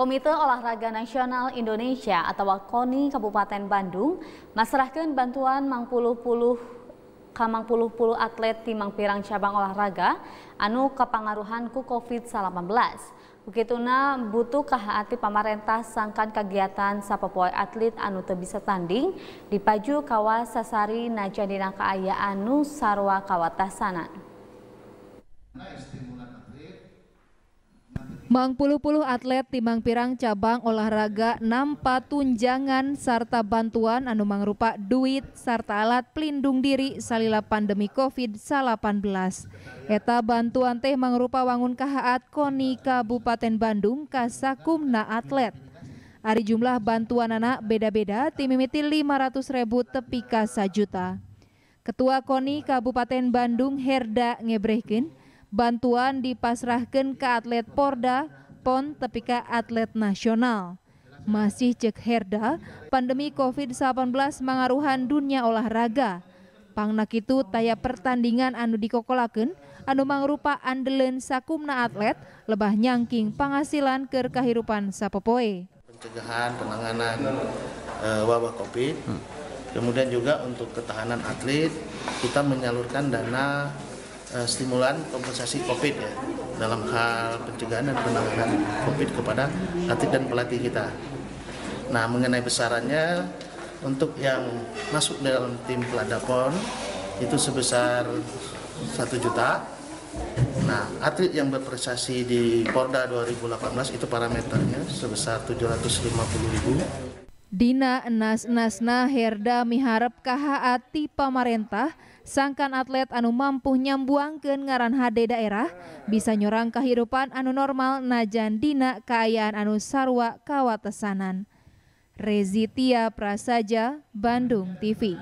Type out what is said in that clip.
Komite Olahraga Nasional Indonesia atau KONI Kabupaten Bandung masrahkan bantuan mang puluh puluh kamang puluh puluh atlet timang pirang cabang olahraga anu kepangaruhan ku COVID-19. Begituna butuh kehati pamarentah sangkan kegiatan sapopoe atlet anu teu bisa tanding dipaju kawas sasari najadina kaayaan anu sarwa kawatasanan. Mang puluh-puluh atlet timang pirang cabang olahraga nampa tunjangan serta bantuan anu mangrupa duit serta alat pelindung diri salila pandemi COVID-19. Eta bantuan teh mangrupa wangun kahaat KONI Kabupaten Bandung kasakumna atlet. Ari jumlah bantuan anak beda-beda timimiti 500 ribu tepi ka juta. Ketua KONI Kabupaten Bandung Herda ngebrehkeun bantuan dipasrahkan ke atlet Porda, PON tapi ke atlet nasional. Masih cek Herda, pandemi COVID-19 mengaruhan dunia olahraga. Pangnak itu taya pertandingan anu dikokolaken, anu mangrupa andelen sakumna atlet, lebah nyangking penghasilan ke kehidupan sapopoe. Pencegahan penanganan e, wabah COVID, hmm. kemudian juga untuk ketahanan atlet, kita menyalurkan dana uh, stimulan kompensasi COVID ya dalam hal pencegahan dan penanganan COVID kepada atlet dan pelatih kita. Nah mengenai besarannya untuk yang masuk dalam tim peladapon itu sebesar satu juta. Nah atlet yang berprestasi di Porda 2018 itu parameternya sebesar 750 ribu. Dina Nas Nasna Herda miharap KHA pamarentah sangkan atlet anu mampu nyambuangkeun ngaran HD daerah bisa nyorang kehidupan anu normal najan dina kaayaan anu sarwa kawatesanan. Rezitia Prasaja, Bandung TV.